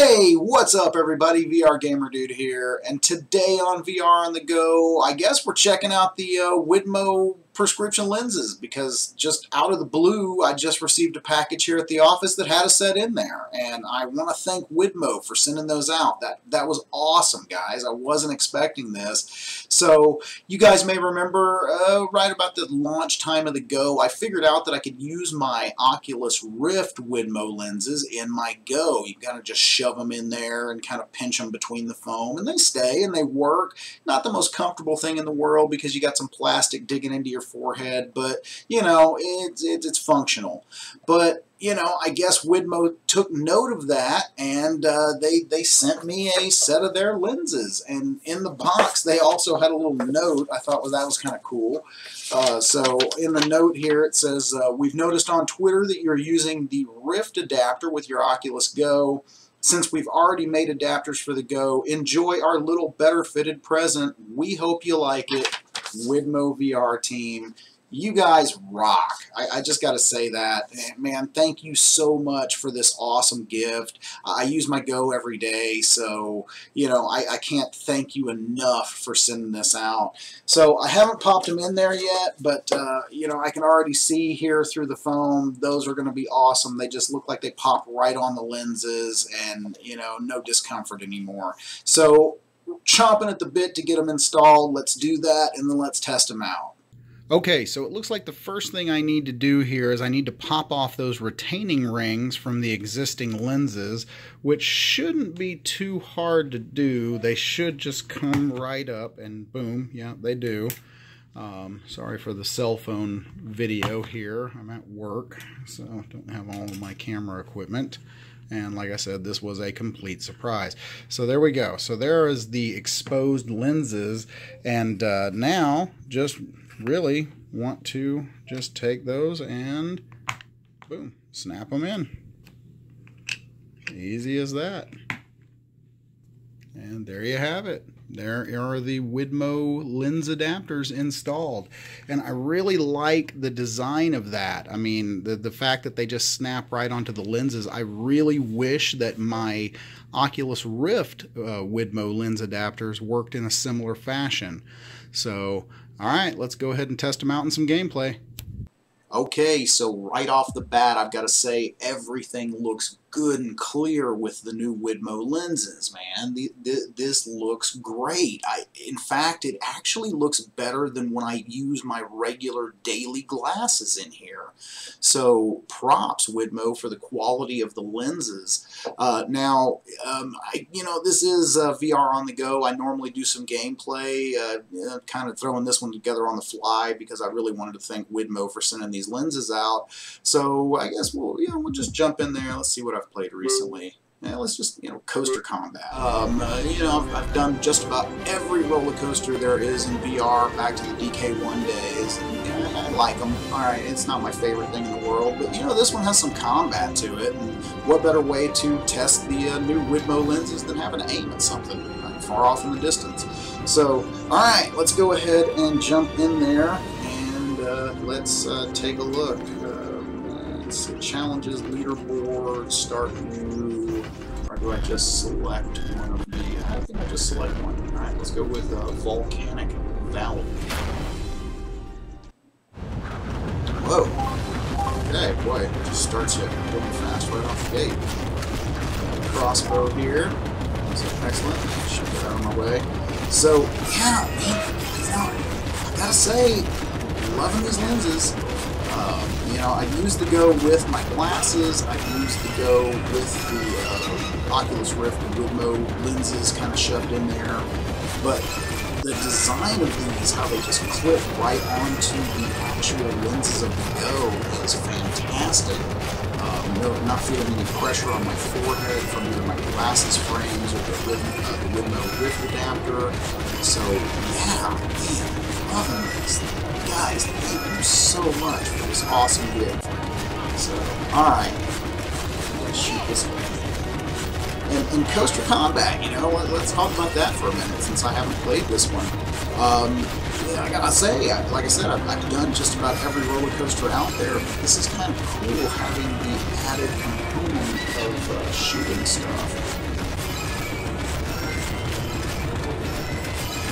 Hey, what's up everybody? VR Gamer Dude here, and today on VR on the Go, I guess we're checking out the uh, Widmo prescription lenses because just out of the blue, I just received a package here at the office that had a set in there, and I want to thank Widmo for sending those out. That that was awesome, guys. I wasn't expecting this. So you guys may remember uh, right about the launch time of the Go, I figured out that I could use my Oculus Rift Widmo lenses in my Go. You've got to just shove them in there and kind of pinch them between the foam, and they stay and they work. Not the most comfortable thing in the world because you got some plastic digging into your forehead, but you know, it's, it's, it's functional. But you know, I guess Widmo took note of that and uh, they, they sent me a set of their lenses. And in the box, they also had a little note. I thought well, that was kind of cool. Uh, so in the note here, it says, uh, We've noticed on Twitter that you're using the Rift adapter with your Oculus Go. Since we've already made adapters for the Go, enjoy our little better fitted present. We hope you like it. Widmo VR team. You guys rock. I, I just got to say that. Man, thank you so much for this awesome gift. I use my Go every day, so, you know, I, I can't thank you enough for sending this out. So I haven't popped them in there yet, but, uh, you know, I can already see here through the foam, those are going to be awesome. They just look like they pop right on the lenses and, you know, no discomfort anymore. So chomping at the bit to get them installed. Let's do that and then let's test them out. Okay, so it looks like the first thing I need to do here is I need to pop off those retaining rings from the existing lenses, which shouldn't be too hard to do. They should just come right up and boom, yeah, they do. Um, sorry for the cell phone video here. I'm at work, so I don't have all of my camera equipment. And like I said, this was a complete surprise. So there we go. So there is the exposed lenses. And uh, now just really want to just take those and boom, snap them in. Easy as that. And there you have it. There are the Widmo lens adapters installed. And I really like the design of that. I mean, the, the fact that they just snap right onto the lenses. I really wish that my Oculus Rift uh, Widmo lens adapters worked in a similar fashion. So, all right, let's go ahead and test them out in some gameplay. Okay, so right off the bat, I've got to say everything looks good and clear with the new Widmo lenses, man. The, the, this looks great. I, in fact, it actually looks better than when I use my regular daily glasses in here. So props, Widmo, for the quality of the lenses. Uh, now, um, I, you know, this is uh, VR on the go. I normally do some gameplay, uh, kind of throwing this one together on the fly because I really wanted to thank Widmo for sending these lenses out. So I guess we'll, you know, we'll just jump in there. Let's see what I've played recently. Yeah, let's just, you know, coaster combat. Um, uh, you know, I've, I've, done just about every roller coaster there is in VR back to the DK1 days. And, I like them. All right, it's not my favorite thing in the world, but, you know, this one has some combat to it. And what better way to test the uh, new Widmo lenses than having to aim at something far off in the distance. So, all right, let's go ahead and jump in there and uh, let's uh, take a look. Challenges, leaderboard, start new. Or do I just select one of the? I think I just select one. All right, let's go with uh, Volcanic Valley. Whoa. Okay, boy, it just starts you really fast right off the gate. Crossbow here. So excellent. Should get out of my way. So, yeah, you know, I gotta say, loving these lenses. You know, I use the Go with my glasses. I use the Go with the uh, Oculus Rift and Widmo lenses kind of shoved in there. But the design of these, how they just clip right onto the actual lenses of the Go is fantastic. No, not feeling any pressure on my forehead from either my glasses frames or the, uh, the Widmo Rift adapter. So, yeah, man, loving this guys, thank you so much for this awesome gift. So, alright. Let's shoot this and, and Coaster Combat, you know, let, us talk about that for a minute since I haven't played this one. Um, yeah, I gotta say, I, like I said, I've, I've, done just about every roller coaster out there. This is kind of cool having the added component of uh, shooting stuff.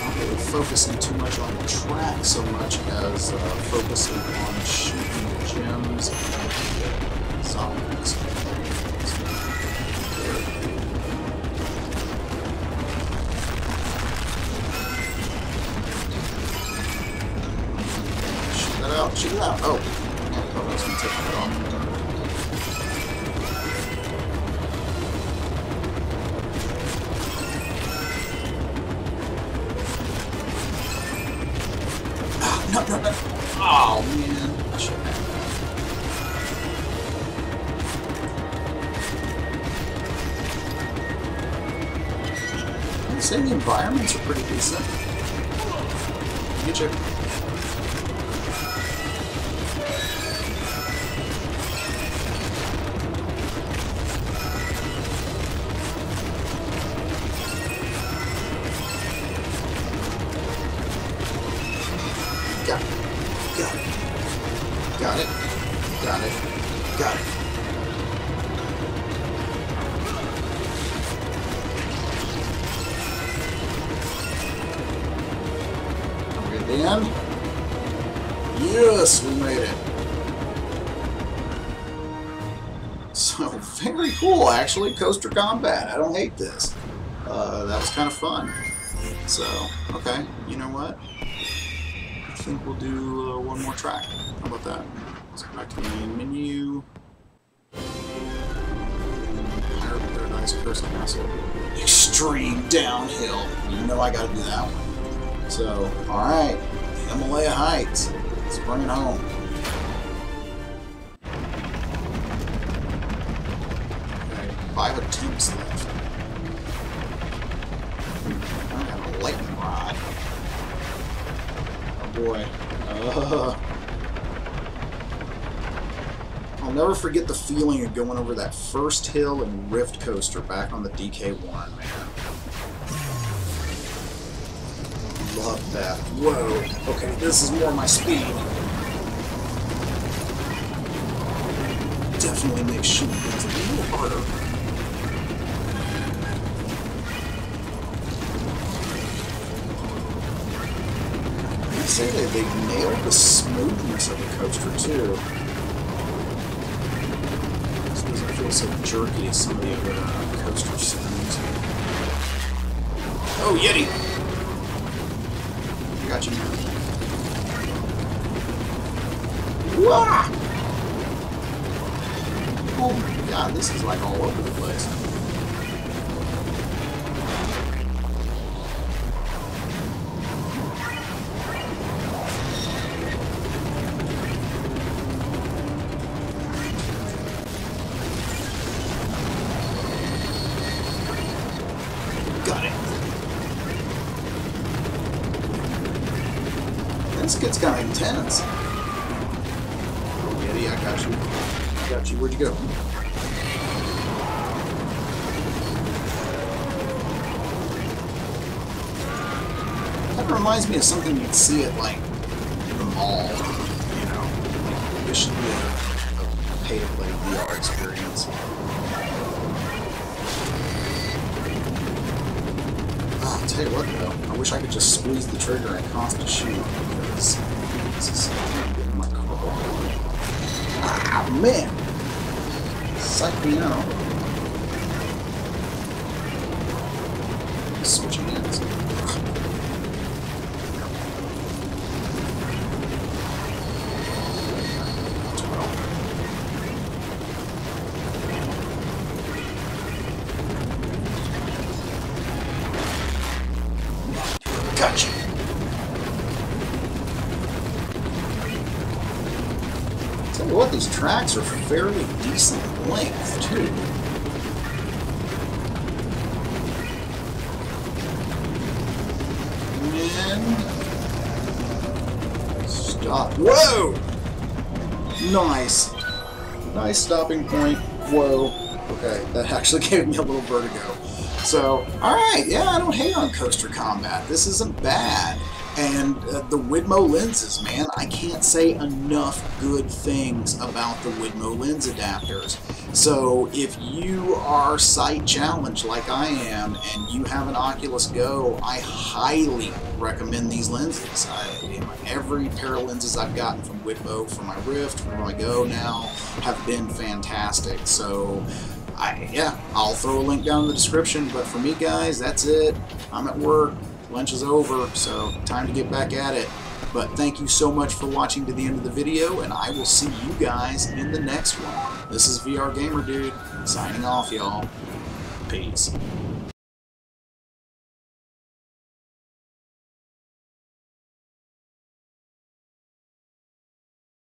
Not really focusing too much on the track so much as uh, focusing on shooting the gems and the uh, zombies. Out. Oh, I was going to take off. Oh, man. I should have. I'd say the environments are pretty decent. Get you. Yes, we made it. So, very cool, actually. Coaster combat. I don't hate this. Uh, that was kind of fun. So, okay, you know what? I think we'll do uh, one more track. How about that? Let's go back to the main menu. Paradise Curse Castle. Extreme downhill. You know I gotta do that one. So, alright. Himalaya Heights. Let's bring it home. Five attempts left. I got a lightning rod. Oh boy. Uh, I'll never forget the feeling of going over that first hill and Rift Coaster back on the DK1, man. Love that. Whoa. Okay, this is more my speed. Definitely makes shooting things a little harder. I'd say that they nailed the smoothness of the coaster too. This doesn't feel so jerky as some of the other uh, coaster sims. Oh, Yeti! Got you. Wah! Oh my god, this is like all over the place. Got it. This gets kind of intense. Oh, Yeti, I got you. I got you. Where'd you go? That reminds me of something you'd see at, like, the mall. You know? This should be a, a pay-to-play VR experience. Ah, I'll tell you what, though. I wish I could just squeeze the trigger and constant shoot, this is my car. Ah, man! Psych me out. Ends. Gotcha. What, these tracks are fairly decent length, too. And... Stop. Whoa! Nice. Nice stopping point. Whoa. Okay, that actually gave me a little vertigo. So, alright, yeah, I don't hate on Coaster Combat. This isn't bad. And uh, the Widmo lenses, man, I can't say enough good things about the Widmo lens adapters. So if you are sight challenged like I am and you have an Oculus Go, I highly recommend these lenses. I, every pair of lenses I've gotten from Widmo for my Rift, for my Go now, have been fantastic. So I, yeah, I'll throw a link down in the description. But for me, guys, that's it. I'm at work. Lunch is over, so time to get back at it. But thank you so much for watching to the end of the video, and I will see you guys in the next one. This is VR Gamer Dude, signing off, y'all. Peace.